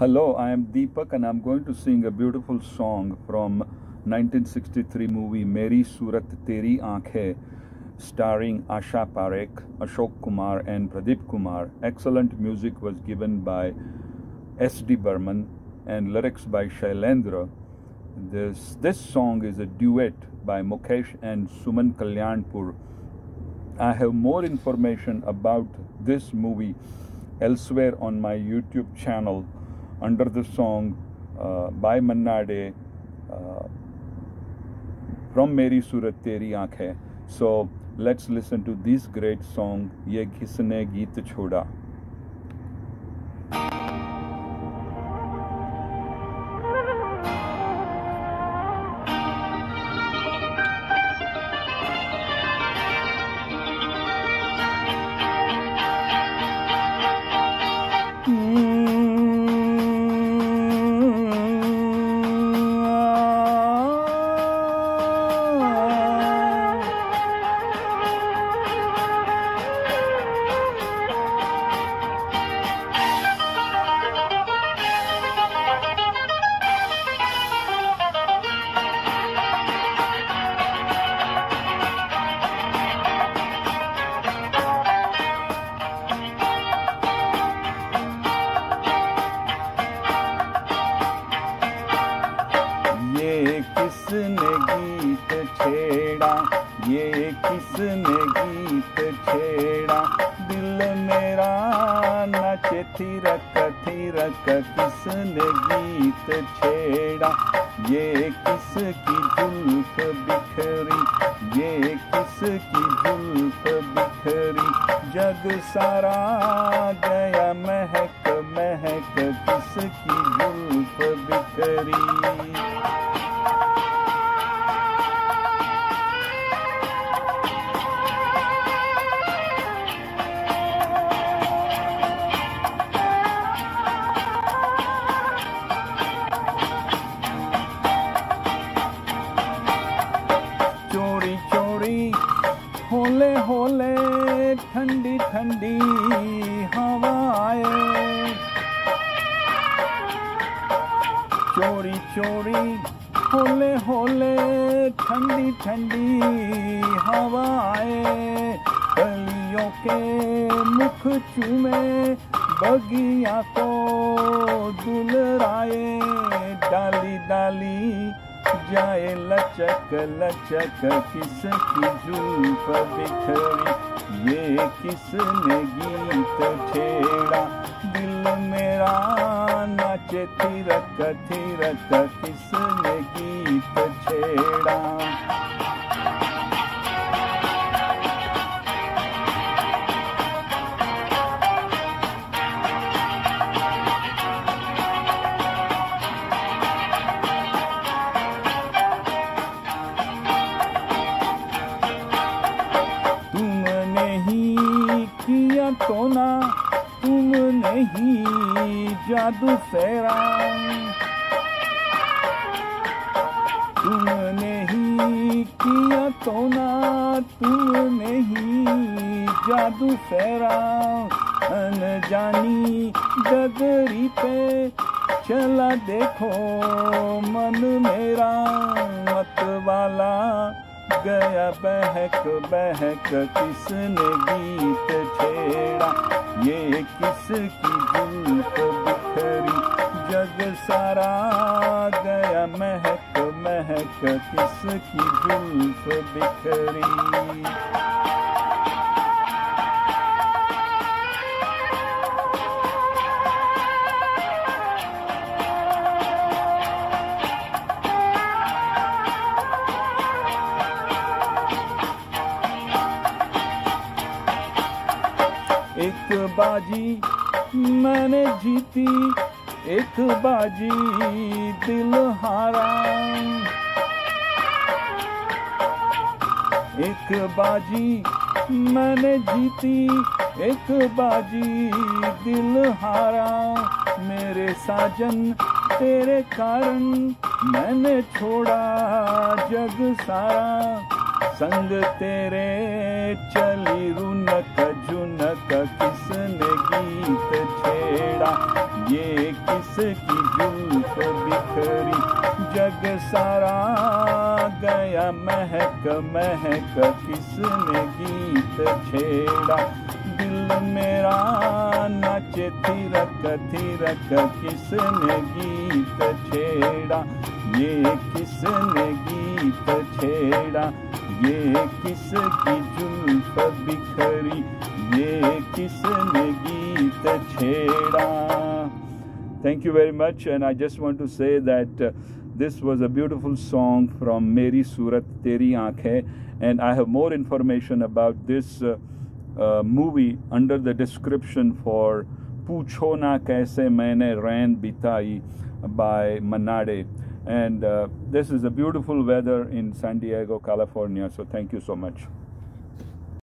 Hello, I am Deepak and I'm going to sing a beautiful song from 1963 movie Meri Surat Teri Aankhe starring Asha Parekh, Ashok Kumar and Pradeep Kumar. Excellent music was given by S.D. Burman and lyrics by Shailendra. This, this song is a duet by Mukesh and Suman Kalyanpur. I have more information about this movie elsewhere on my YouTube channel under the song uh, by Manna Day uh, from Meri Surat Teri Aankh Hai. So let's listen to this great song, Ye Kisne Geet Choda. छेड़ा, दिल मेरा नाचे थिरक थिरक, किसने गीत छेड़ा? ये किसकी जुल्फ बिखरी, ये किसकी जुल्फ बिखरी? जग सारा गया महक महक, किसकी जुल्फ बिखरी? होले ठंडी ठंडी हवाएँ। चोरी चोरी, होले होले, ठंडी ठंडी हवाएँ। कलियों के मुख चूमे, बगिया को दुलराए। डाली डाली जाए लचक लचक किसकी जुल्फ बिखरी? ये किसने गीत छेड़ा? दिल मेरा नाचे थिरक थिरक किसने गीत छेड़ा? तुमने ही जादू फेरा तुमने ही किया तो ना, तुमने ही जादू फेरा अनजानी डगरी पे चला देखो, मन मेरा मत वाला। गया बहक बहक किसने गीत छेड़ा? ये किसकी गीत बिखरी? जग सारा गया महक महक किसकी जुल्फ बिखरी? एक बाजी मैंने जीती, एक बाजी दिल हारा। एक बाजी मैंने जीती, एक बाजी दिल हारा। मेरे साजन, तेरे कारण मैंने छोड़ा जग सारा। संग तेरे चली रुनक झुनक किसने गीत छेड़ा? ये किसकी जुल्फ बिखरी? जग सारा गया महक महक किसने गीत छेड़ा? दिल मेरा नाचे थिरक थिरक किसने गीत छेड़ा? ये किसने गीत छेड़ा? ये किसकी जुल्फ बिखरी ये किसने गीत छेड़ा very much and I just want to say that uh, this was a beautiful song from Meri Surat Teri Aankhein and I have more information about this uh, uh, movie under the description for Pucho Na Kaise Maine Rain Bitai by Manade. And uh, this is a beautiful weather in San Diego, California. So thank you so much.